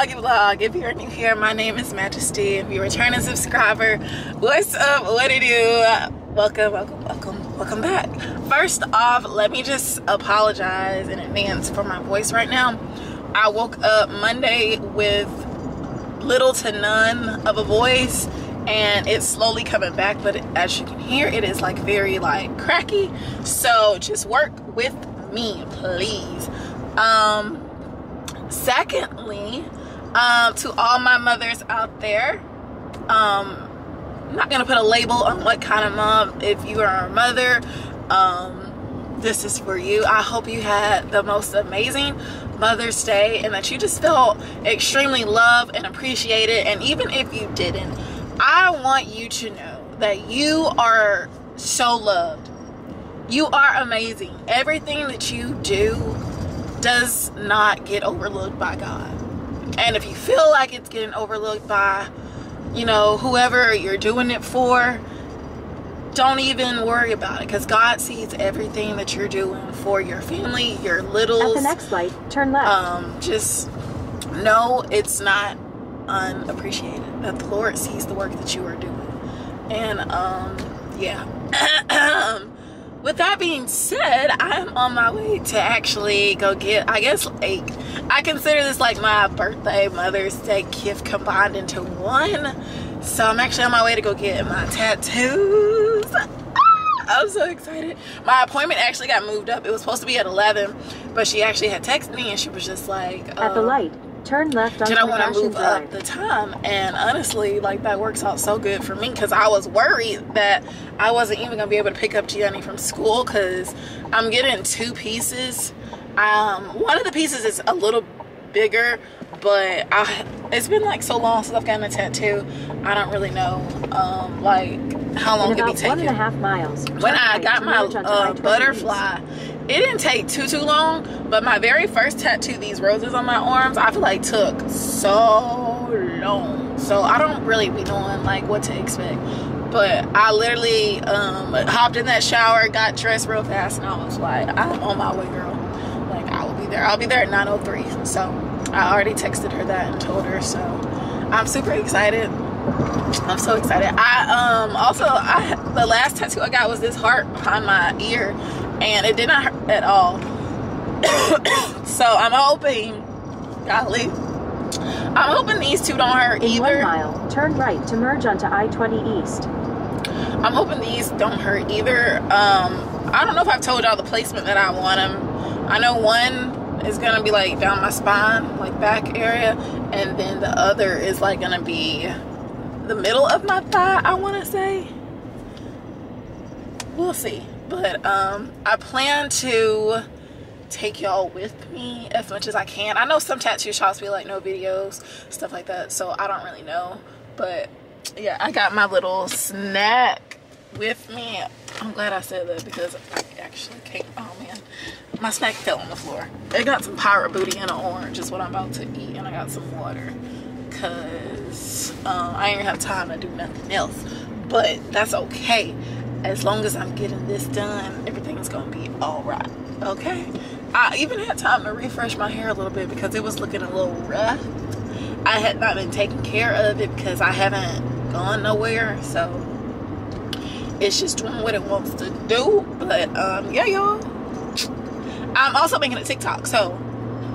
vloggy vlog. If you're new here, my name is Majesty. If you're a returning subscriber, what's up? What it do? Welcome, welcome, welcome, welcome back. First off, let me just apologize in advance for my voice right now. I woke up Monday with little to none of a voice and it's slowly coming back but as you can hear it is like very like cracky so just work with me please um secondly um to all my mothers out there um I'm not gonna put a label on what kind of mom if you are a mother um this is for you i hope you had the most amazing mother's day and that you just felt extremely loved and appreciated and even if you didn't I want you to know that you are so loved. You are amazing. Everything that you do does not get overlooked by God. And if you feel like it's getting overlooked by, you know, whoever you're doing it for, don't even worry about it because God sees everything that you're doing for your family, your little. At the next light, turn left. Um, just know it's not unappreciated that the lord sees the work that you are doing and um yeah with that being said i'm on my way to actually go get i guess like i consider this like my birthday mother's day gift combined into one so i'm actually on my way to go get my tattoos I'm so excited. My appointment actually got moved up. It was supposed to be at 11, but she actually had texted me and she was just like, At the um, light, turn left did I want to move up the time? And honestly, like that works out so good for me because I was worried that I wasn't even gonna be able to pick up Gianni from school because I'm getting two pieces. Um, one of the pieces is a little bigger, but I it's been like so long since I've gotten a tattoo. I don't really know um, like how long it be taking one and a half miles. when I got my uh, I-20 butterfly, it didn't take too too long. But my very first tattoo, these roses on my arms, I feel like took so long. So I don't really be knowing like what to expect. But I literally um, hopped in that shower, got dressed real fast, and I was like, I'm on my way, girl. Like I will be there. I'll be there at 9:03. So I already texted her that and told her. So I'm super excited. I'm so excited. I um also I the last tattoo I got was this heart behind my ear and it did not hurt at all. so I'm hoping golly. I'm hoping these two don't hurt In one either. mile, turn right to merge onto I-20 East. I'm hoping these don't hurt either. Um I don't know if I've told y'all the placement that I want them. I know one is gonna be like down my spine, like back area, and then the other is like gonna be the middle of my thigh, I wanna say. We'll see. But um I plan to take y'all with me as much as I can. I know some tattoo shops be like no videos, stuff like that, so I don't really know. But yeah, I got my little snack with me. I'm glad I said that because I actually can't. Oh man, my snack fell on the floor. I got some pirate booty and an orange is what I'm about to eat, and I got some water because um, I ain't have time to do nothing else. But that's okay. As long as I'm getting this done, everything's gonna be all right. Okay. I even had time to refresh my hair a little bit because it was looking a little rough. I had not been taking care of it because I haven't gone nowhere. So it's just doing what it wants to do. But um, yeah, y'all. I'm also making a TikTok. So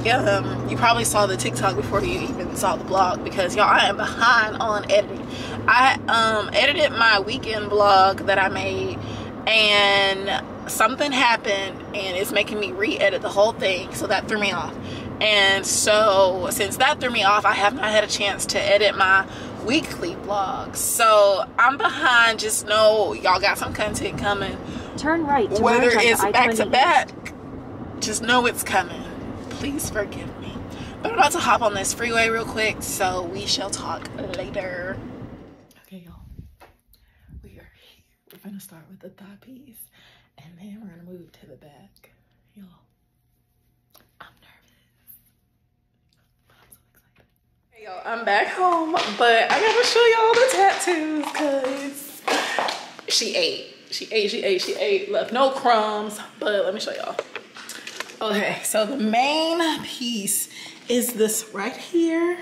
yeah, um, you probably saw the TikTok before you even saw the blog because y'all, I am behind on editing. I um, edited my weekend blog that I made and something happened and it's making me re-edit the whole thing so that threw me off. And so since that threw me off i have not had a chance to edit my weekly blog so i'm behind. Just know y'all got some content coming. Turn right to whether it's I-20 back to back just know it's coming. Please forgive me. But i'm about to hop on this freeway real quick so we shall talk later okay y'all we are here we're gonna start with the thigh piece and then we're gonna move to the back. Y'all i'm nervous. Hey y'all i'm back home but i gotta show y'all the tattoos because she ate. She ate she ate she ate. Left no crumbs but let me show y'all. Okay, so the main piece is this right here.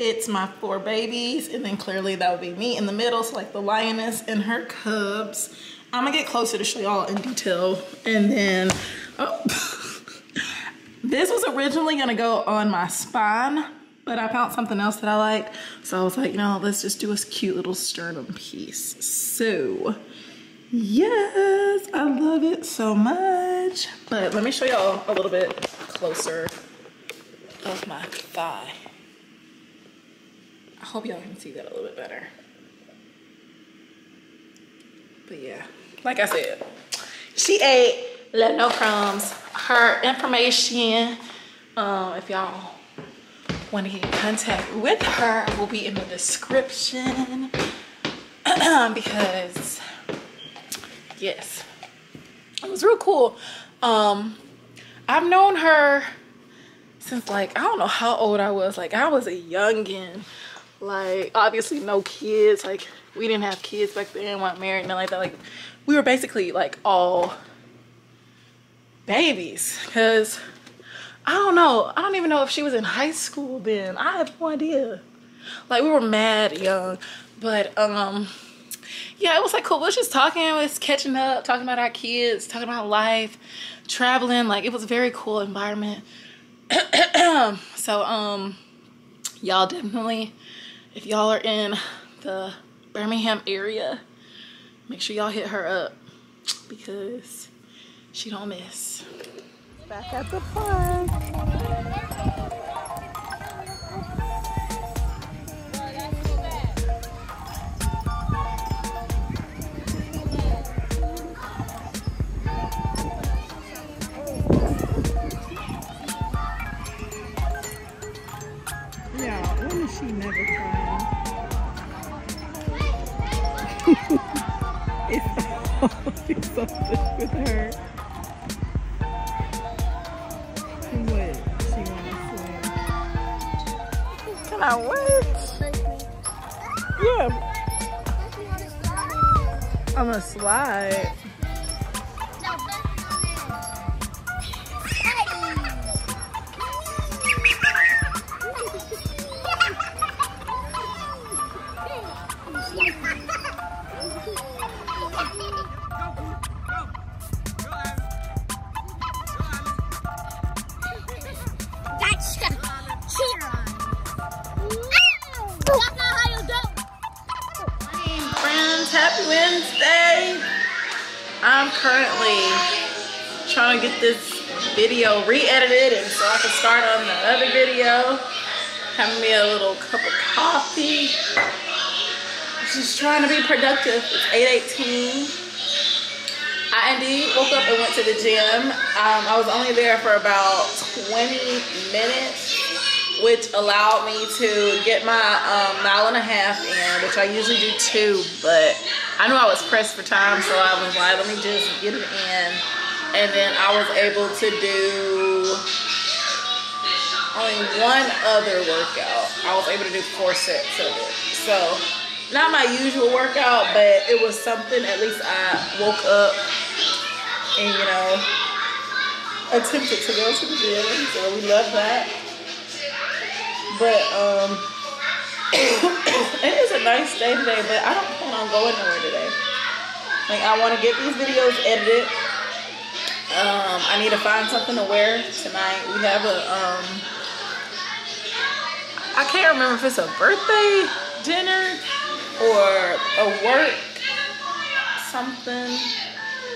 It's my four babies, and then clearly that would be me in the middle, so like the lioness and her cubs. I'm gonna get closer to show y'all in detail. And then, oh, this was originally gonna go on my spine, but I found something else that I liked. So I was like, no, let's just do a cute little sternum piece. So, yes, I love it so much. But let me show y'all a little bit closer of my thigh. I hope y'all can see that a little bit better. But yeah, like I said, she ate, left no crumbs. Her information, um, if y'all want to get in contact with her, will be in the description. because, yes, it was real cool. Um, I've known her since like, I don't know how old I was. Like I was a youngin'. Like obviously no kids. Like we didn't have kids back then, weren't married, nothing like that. Like we were basically like all babies. Cause I don't know. I don't even know if she was in high school then. I have no idea. Like we were mad young. But um yeah, it was like cool. We was just talking, we was catching up, talking about our kids, talking about life, traveling. Like it was a very cool environment. so um y'all definitely if y'all are in the Birmingham area, make sure y'all hit her up because she don't miss. Back at the park. Something with her. What? She wanna swim. Can I what? Yeah. I'm gonna slide. Start on the other video having me a little cup of coffee just trying to be productive it's 8:18. i indeed woke up and went to the gym um, i was only there for about 20 minutes which allowed me to get my um, mile and a half in, which I usually do two, but I knew I was pressed for time, so I was like, let me just get it in. And then I was able to do only one other workout. I was able to do four sets of it. So, not my usual workout, but it was something, at least I woke up and, you know, attempted to go to the gym, so we love that. But um, it is a nice day today, but I don't plan on going nowhere today. Like I want to get these videos edited. Um, I need to find something to wear tonight. We have a um, I can't remember if it's a birthday dinner or a work something.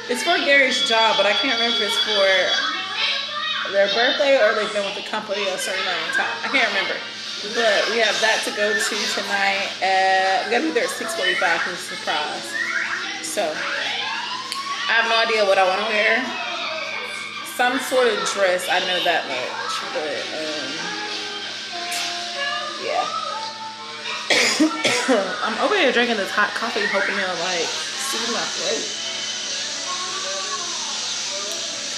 It's for Gary's job, but I can't remember if it's for their birthday or they've been with the company a certain amount of time. I can't remember. But we have that to go to tonight at, we gotta be there at 6.45 for a surprise. So, I have no idea what I wanna wear. Some sort of dress, I know that much, but um, I'm over here drinking this hot coffee hoping it'll like soothe my throat.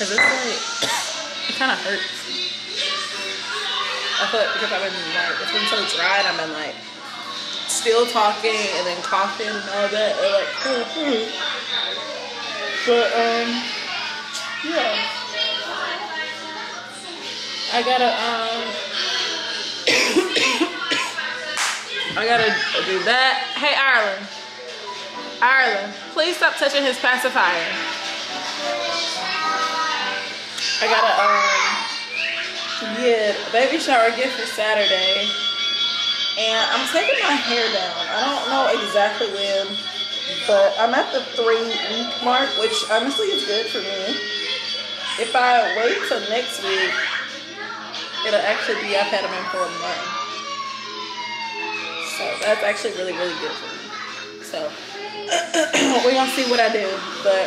Cause it's like, it kind of hurts. I feel like because I've been like, it's been so dry and I've been like still talking and then coughing and all that. And like, but um, yeah. I gotta um I gotta do that. Hey Ireland. Ireland, please stop touching his pacifier. I gotta um yeah, baby shower gift for Saturday. And I'm taking my hair down. I don't know exactly when, but I'm at the three week mark, which honestly is good for me. If I wait till next week, it'll actually be I've had them in for a month. So that's actually really, really good for me. So we're gonna see what I do. But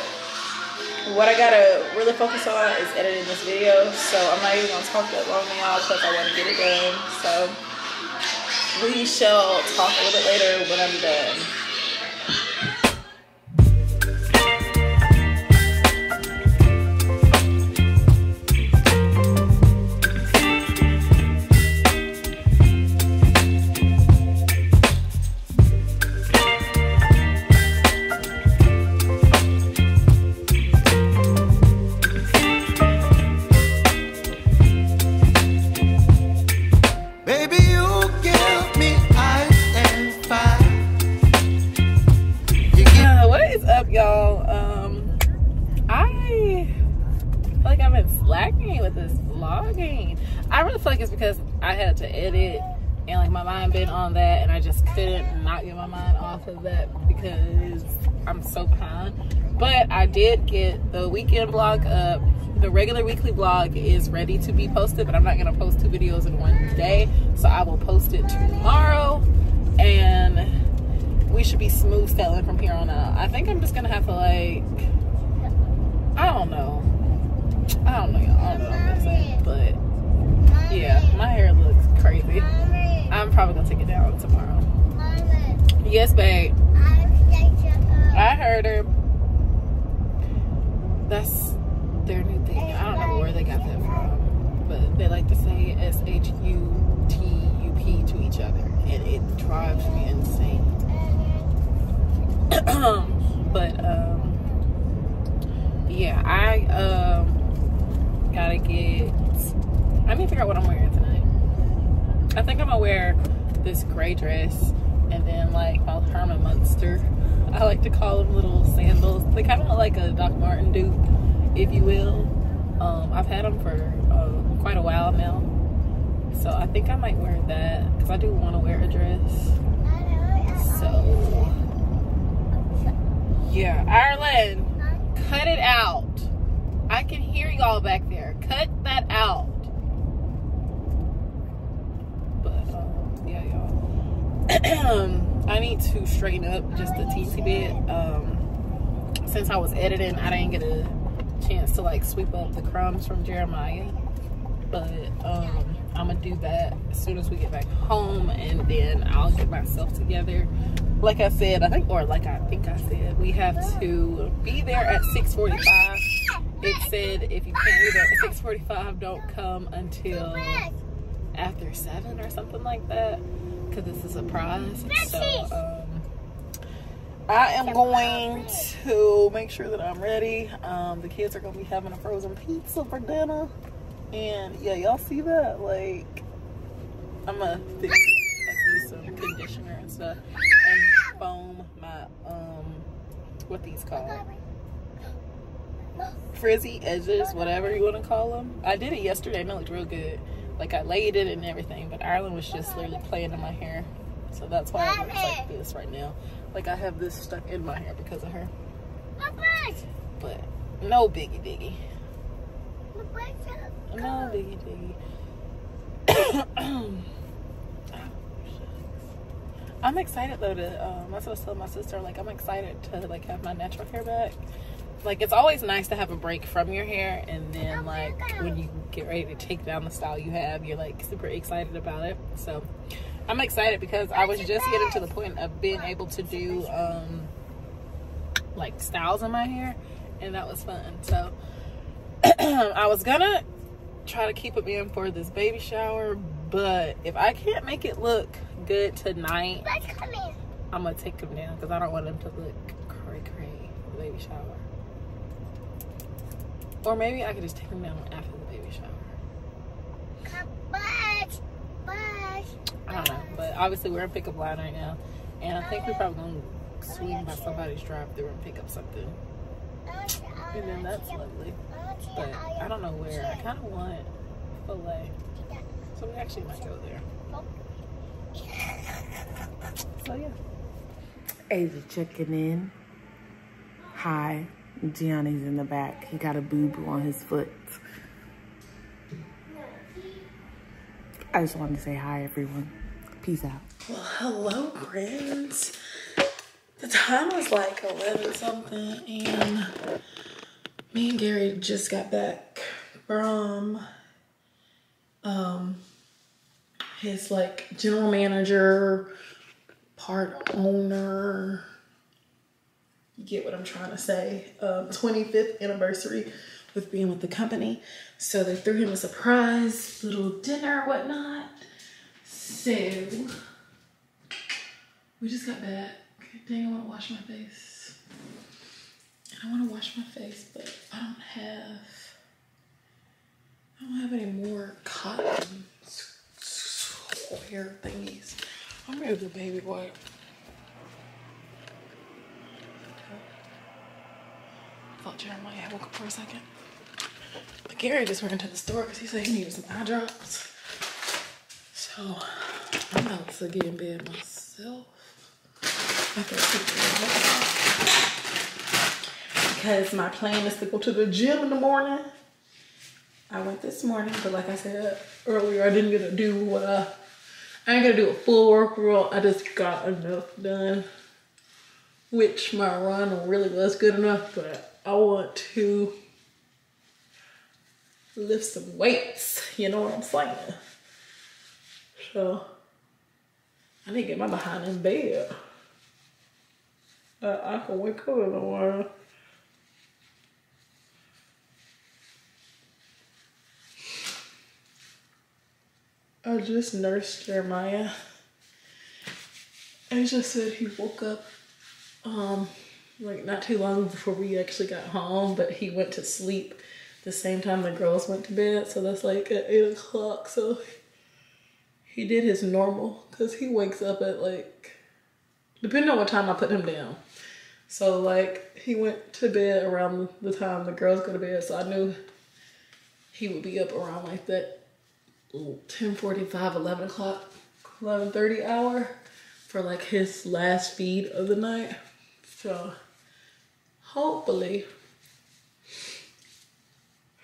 what I gotta really focus on is editing this video. So I'm not even gonna talk that long y'all because I wanna get it done. So we shall talk a little bit later when I'm done. But I did get the weekend vlog up. The regular weekly vlog is ready to be posted, but I'm not gonna post two videos in one day, so I will post it tomorrow. And we should be smooth sailing from here on out. I think I'm just gonna have to like, I don't know, I don't know, y'all. I don't know what I'm saying, but yeah, my hair looks crazy. I'm probably gonna take it down tomorrow. Yes, babe. I heard her. That's their new thing. I don't know where they got that from, but they like to say S H U T U P to each other, and it drives me insane. but um, yeah, I um gotta get. I need to figure out what I'm wearing tonight. I think I'm gonna wear this gray dress and then like my Herman Munster. I like to call them little sandals. They kind of like a Doc Martin dupe, if you will. Um, I've had them for uh, quite a while now, so I think I might wear that because I do want to wear a dress. So yeah, Ireland, cut it out. I can hear y'all back there. Cut that out. But um, yeah, y'all. I need to straighten up just a teensy bit. Um, since I was editing, I didn't get a chance to like sweep up the crumbs from Jeremiah. But um, I'm gonna do that as soon as we get back home, and then I'll get myself together. Like I said, I think, or like I think I said, we have to be there at 6:45. It said if you can't be there at 6:45, don't come until after seven or something like that, because it's a surprise. So um, I am going to make sure that I'm ready. Um, the kids are gonna be having a frozen pizza for dinner, and yeah, y'all see that? Like, I'm gonna fix it, like use some conditioner and stuff, and foam my um, what these called frizzy edges, whatever you want to call them. I did it yesterday and it looked real good. Like I laid it and everything, but Ireland was just literally playing in my hair. So that's why it looks like this right now. Like I have this stuck in my hair because of her. But no biggie biggie. No biggie biggie. I'm excited though to um that's what I was telling my sister, like I'm excited to like have my natural hair back. Like it's always nice to have a break from your hair and then like when you get ready to take down the style you have, you're like super excited about it. So I'm excited because I was just getting to the point of being able to do um like styles in my hair and that was fun. So I was gonna try to keep it in for this baby shower, but if I can't make it look good tonight, I'm gonna take them down because I don't want them to look cray cray baby shower. Or maybe I could just take them down after the baby shower. But, but, I don't know. But obviously we're in pickup line right now. And I think we're probably going to swing by somebody's drive through and pick up something. And then that's lovely. But I don't know where. I kind of want filet. So we actually might go there. So yeah. Asia checking in. Hi. Gianni's in the back. He got a boo-boo on his foot. I just wanted to say hi, everyone. Peace out. Well, hello, friends. The time was like 11 something, and me and Gary just got back from um his like general manager, part owner. You get what I'm trying to say? Um, 25th anniversary with being with the company. So they threw him a surprise little dinner, whatnot. So we just got back. Dang, I want to wash my face. And I want to wash my face, but I don't have. I don't have any more cotton square thingies. I'm ready to baby wipe. Jeremiah woke up for a second. But Gary just ran to the store because he said he needed some eye drops. So I'm about to get in bed myself. I Because my plan is to go to the gym in the morning. I went this morning, but like I said earlier, I didn't get to do what I, I ain't gonna do a full workout. I just got enough done, which my run really was good enough, but I want to lift some weights, you know what I'm saying? So I need to get my behind in bed. Uh, I can wake up in the morning. I just nursed Jeremiah. I just said he woke up um like not too long before we actually got home, but he went to sleep the same time the girls went to bed. So that's like at eight o'clock. So he did his normal because he wakes up at like, depending on what time I put him down. So like he went to bed around the time the girls go to bed. So I knew he would be up around like that 10 45, 11 o'clock, 11 30 hour for like his last feed of the night. So hopefully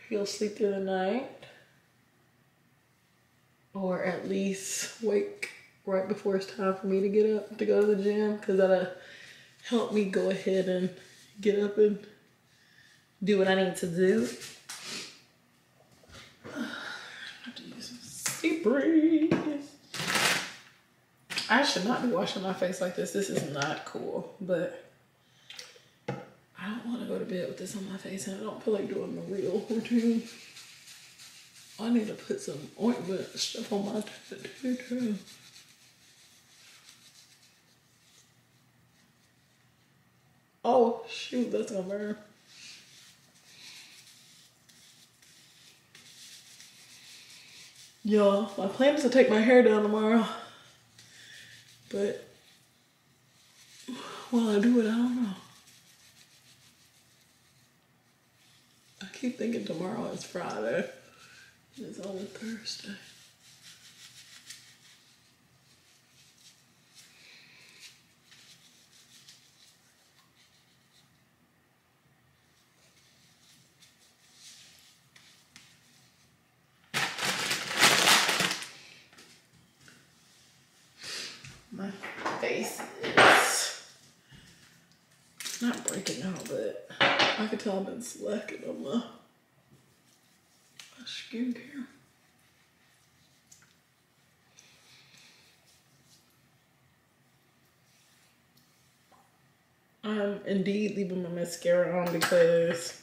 he'll sleep through the night or at least wake right before it's time for me to get up to go to the gym because that'll help me go ahead and get up and do what I need to do. Breeze. I should not be washing my face like this. This is not cool, but want to go to bed with this on my face and I don't feel like doing the real routine. I need to put some ointment stuff on my tattoo too. Oh shoot, that's gonna burn. Y'all, my plan is to take my hair down tomorrow. But while I do it? I don't know. Keep thinking tomorrow is Friday. It's only Thursday. My face is not breaking out, but I can tell I've been slacking on my, my skincare. I'm um, indeed leaving my mascara on because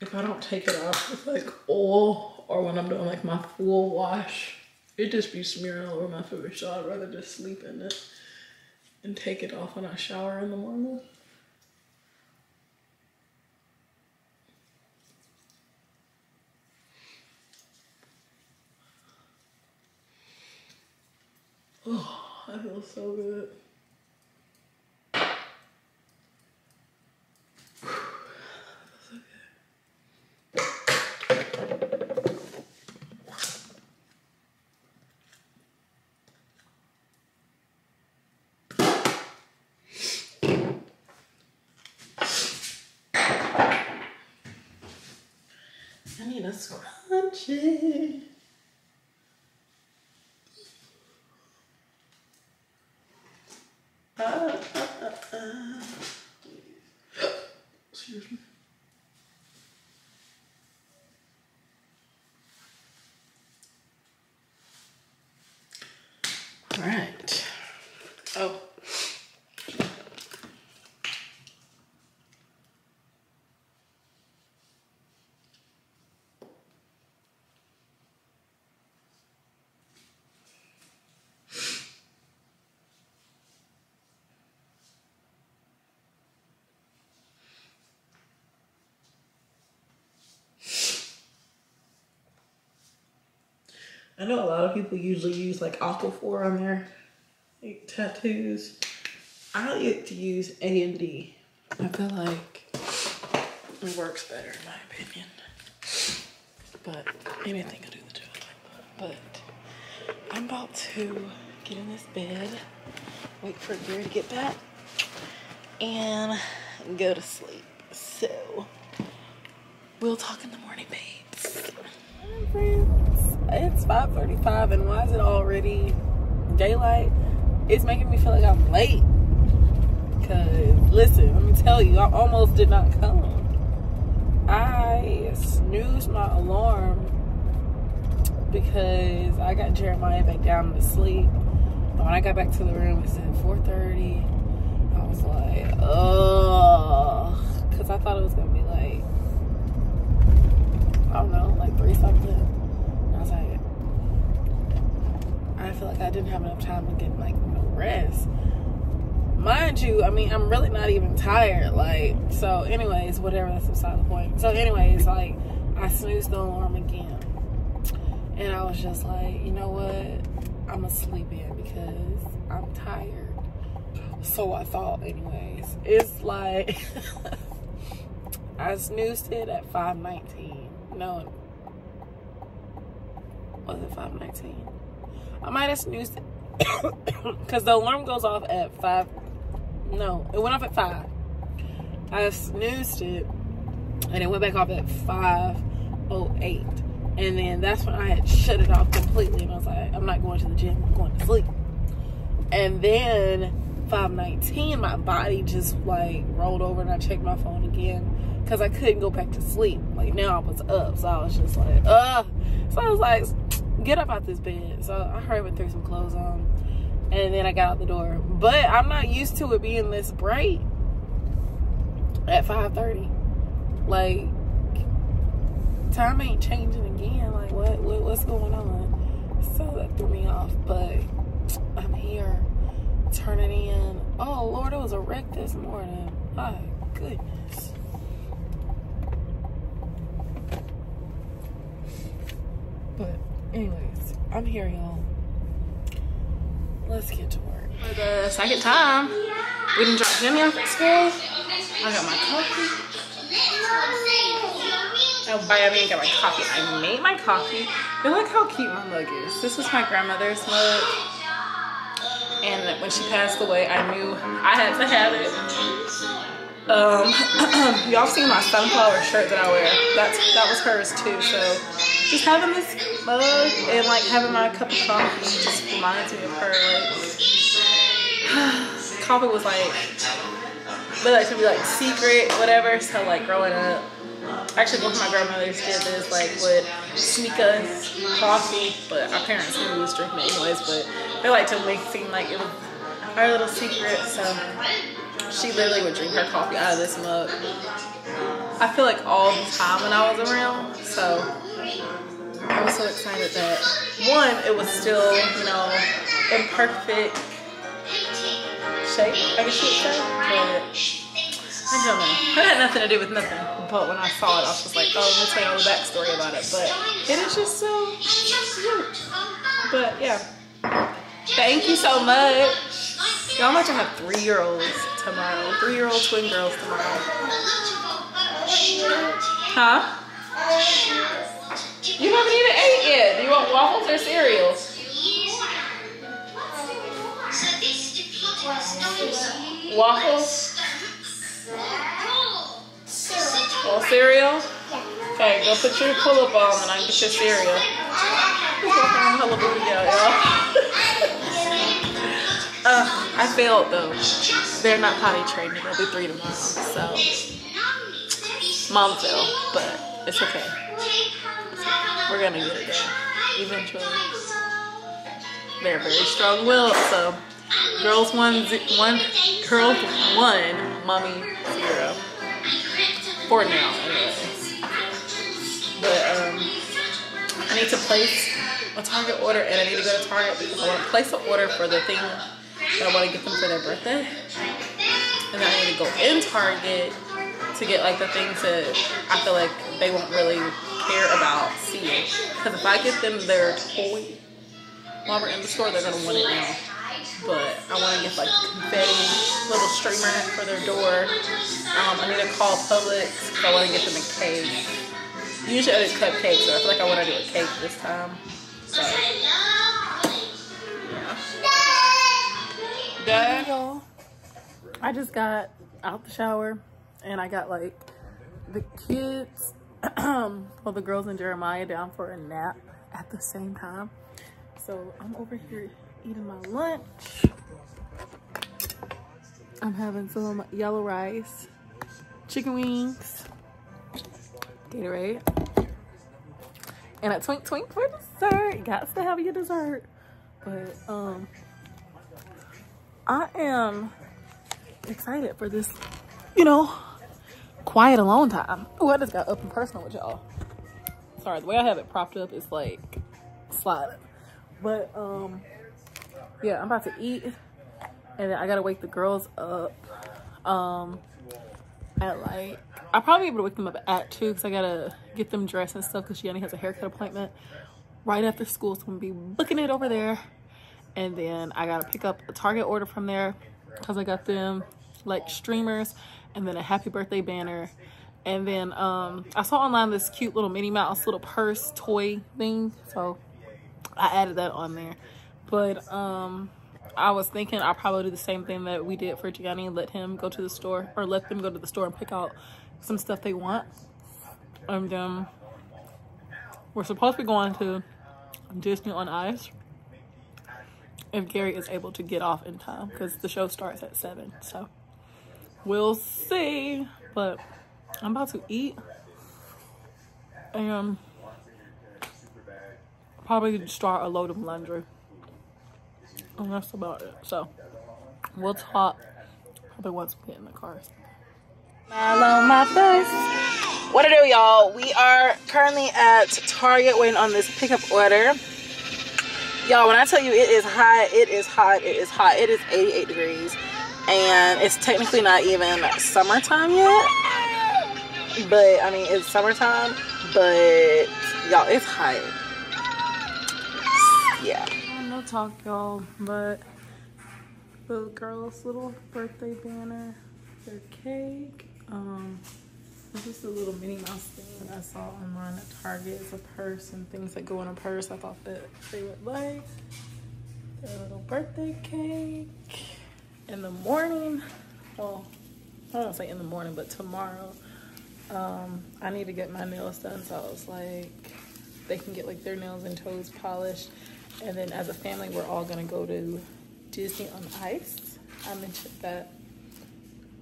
if I don't take it off with like oil or when I'm doing like my full wash, it just be smearing all over my face. So I'd rather just sleep in it and take it off when I shower in the morning. Feel so good. I need a scrunchie. Ah, ah, ah, ah. Excuse me. All right. Oh. I know a lot of people usually use like Aquaphor on their like, tattoos. I like to use A and D. I feel like it works better in my opinion. But anything will do the job. But I'm about to get in this bed, wait for Gary to get back, and go to sleep. So we'll talk in the morning, babes. Hi, friends. It's 5:35, and why is it already daylight? It's making me feel like I'm late. Cause listen, let me tell you, I almost did not come. I snoozed my alarm because I got Jeremiah back down to sleep. And when I got back to the room, it said 4:30. I was like, oh, because I thought it was gonna be like, I don't know, like three something. And I was like, I feel like I didn't have enough time to get like rest. Mind you, I mean, I'm really not even tired. Like, so, anyways, whatever. That's beside the point. So, anyways, like, I snoozed the alarm again, and I was just like, you know what? I'm gonna sleep in because I'm tired. So I thought, anyways. It's like I snoozed it at 5:19. No, was it 5:19? I might have snoozed it because the alarm goes off at five. No, it went off at five. I snoozed it, and it went back off at five oh eight, and then that's when I had shut it off completely, and I was like, I'm not going to the gym. I'm going to sleep. And then 519, my body just like rolled over, and I checked my phone again because I couldn't go back to sleep. Like now I was up, so I was just like, ugh. So I was like, get up out this bed. So I hurried and threw some clothes on. And then I got out the door. But I'm not used to it being this bright at 5.30. Like, time ain't changing again. Like, what, what what's going on? So that threw me off. But I'm here turning in. Oh, Lord, it was a wreck this morning. My goodness. But anyways, I'm here, y'all. Let's get to work. For the second time, we didn't drop Jimmy off at school. I got my coffee. Oh, by I mean, I got my coffee. I made my coffee. But look how cute my mug is. This was my grandmother's mug. And when she passed away, I knew I had to have it. Um, y'all seen my sunflower shirt that I wear? That's that was hers too. So just having this mug and like having my cup of coffee just reminds me of her. Like coffee was like, but like to be like secret, whatever. So like growing up, actually both my grandmothers did this like would sneak us coffee, but our parents knew we was drinking it anyways. But they like to make it seem like it was our little secret. So she literally would drink her coffee out of this mug. I feel like all the time when I was around. So I was so excited that one, it was still, you know, in perfect shape, I guess you would say. But I don't know. It had nothing to do with nothing. But when I saw it, I was just like, oh, let me tell you all the backstory about it. But it is just so cute. But yeah. Thank you so much. Y'all to have three year olds tomorrow. Three year old twin girls tomorrow. Huh? You haven't even ate yet. Do you want waffles or cereal? Waffles? Or cereal? Okay, go put your pull up on and I can get your cereal. Uh, I failed though. They're not potty trained. They'll be three tomorrow. So, mom failed, but it's okay. We're gonna get it done eventually. They're very strong willed, so girls one, one, girls one, mommy zero. For now, anyways. But um, I need to place a Target order, and I need to go to Target because I want to place an order for the thing that I want to get them for their birthday. And then I need to go in Target to get like the things that I feel like they won't really care about seeing. Because if I get them their toy while we're in the store, they're gonna want it now. But I want to get like confetti, little streamer for their door. Um, I need to call Publix because I want to get them a cake. Usually I do cupcakes, so I feel like I want to do a cake this time. So, yeah. Y'all, I just got out the shower and I got like the kids, well, the girls and Jeremiah down for a nap at the same time. So I'm over here eating my lunch. I'm having some yellow rice, chicken wings, Gatorade, and a twink twink for dessert. You got to have your dessert. But um, I am excited for this, you know, quiet alone time. Oh, I just got up and personal with y'all. Sorry, the way I have it propped up is like sliding. But um, yeah, I'm about to eat, and then I gotta wake the girls up. Um, at like I'll probably be able to wake them up at two because I gotta get them dressed and stuff because Gianni has a haircut appointment right after school, so I'm gonna be booking it over there. And then I gotta pick up a Target order from there because I got them like streamers and then a happy birthday banner. And then um, I saw online this cute little Minnie Mouse little purse toy thing, so I added that on there. But um, I was thinking I'll probably do the same thing that we did for Gianni let him go to the store or let them go to the store and pick out some stuff they want. And then we're supposed to be going to Disney on Ice if Gary is able to get off in time because the show starts at 7. So we'll see. But I'm about to eat. And probably start a load of laundry. And that's about it. So we'll talk probably once we get in the car. Hello, my face. What to do, y'all? We are currently at Target waiting on this pickup order. Y'all, when I tell you it is hot, it is hot, it is hot. It is 88 degrees. And it's technically not even summertime yet. But, I mean, it's summertime. But, y'all, it's hot. Yeah. No talk, y'all, but the girl's little birthday banner, their cake. Um, it's just a little Minnie Mouse thing I saw online at Target. It's a purse and things that go in a purse. I thought that they would like. Their little birthday cake. In the morning, well, I don't say in the morning, but tomorrow, um, I need to get my nails done. So I was like, they can get like their nails and toes polished. And then as a family, we're all gonna go to Disney on Ice. I mentioned that.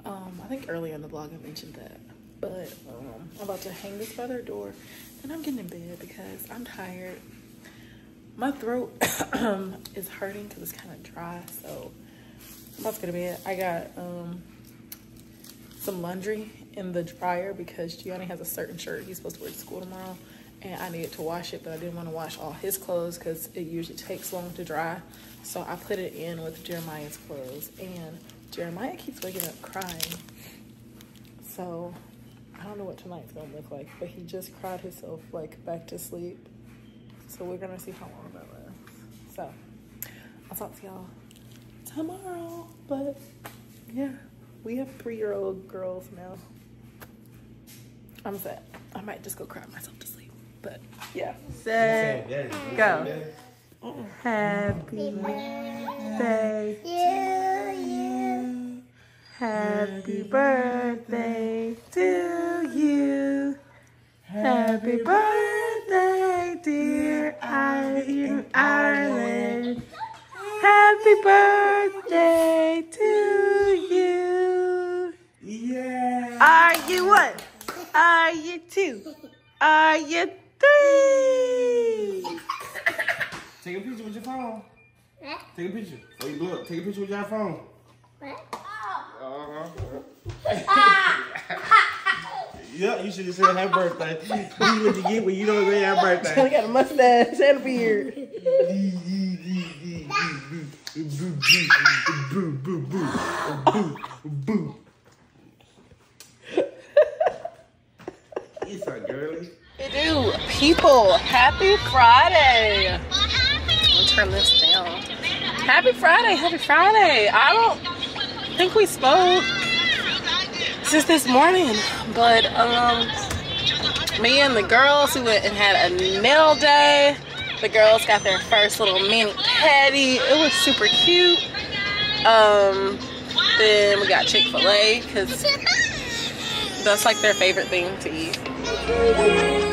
Um, I think early in the vlog I mentioned that. But um, I'm about to hang this by their door. And I'm getting in bed because I'm tired. My throat is hurting because it's kind of dry. So about to go to bed. I got um, some laundry in the dryer because Gianni has a certain shirt he's supposed to wear to school tomorrow and I needed to wash it, but I didn't want to wash all his clothes because it usually takes long to dry. So I put it in with Jeremiah's clothes, and Jeremiah keeps waking up crying. So I don't know what tonight's gonna look like, but he just cried himself like back to sleep. So we're gonna see how long that lasts. So I'll talk to y'all tomorrow. But yeah, we have three year old girls now. I'm sad. I might just go cry myself to sleep. But yeah. Set, go. Happy birthday to you. Happy birthday to you. Happy birthday, dear Iron Ireland. Happy birthday to you. Yeah. Are you one? Are you two? Are you three? Take a picture with your phone. Take a picture. Oh, you blow it. Take a picture with your phone. Uh-huh. Yeah, you should have said happy birthday. You what you get when you don't say happy birthday. got a mustache and a beard. Boo, boo, boo. Boo, boo. It's a girly. do people happy friday I'll turn this down happy friday happy friday i don't think we spoke since this morning. But um me and the girls we went and had a nail day. The girls got their first little mini patty. it was super cute. Um then we got chick-fil-a because that's like their favorite thing to eat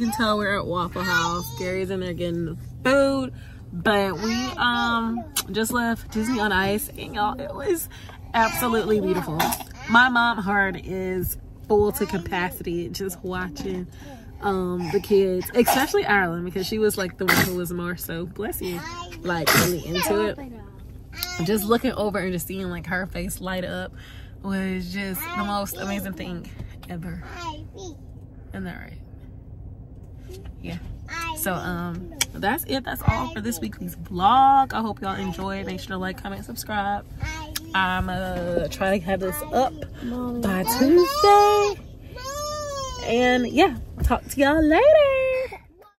can tell, we're at Waffle House. Gary's in there getting food, but we um just left Disney on Ice, and y'all, it was absolutely beautiful. My mom heart is full to capacity just watching um the kids, especially Ireland, because she was like the one who was more so bless you, like really into it. Just looking over and just seeing like her face light up was just the most amazing thing ever. Isn't that right? Yeah. So um that's it. That's all for this weekly's vlog. I hope y'all enjoyed. Make sure to like, comment, subscribe. I'm uh trying to have this up by Tuesday. And yeah, talk to y'all later.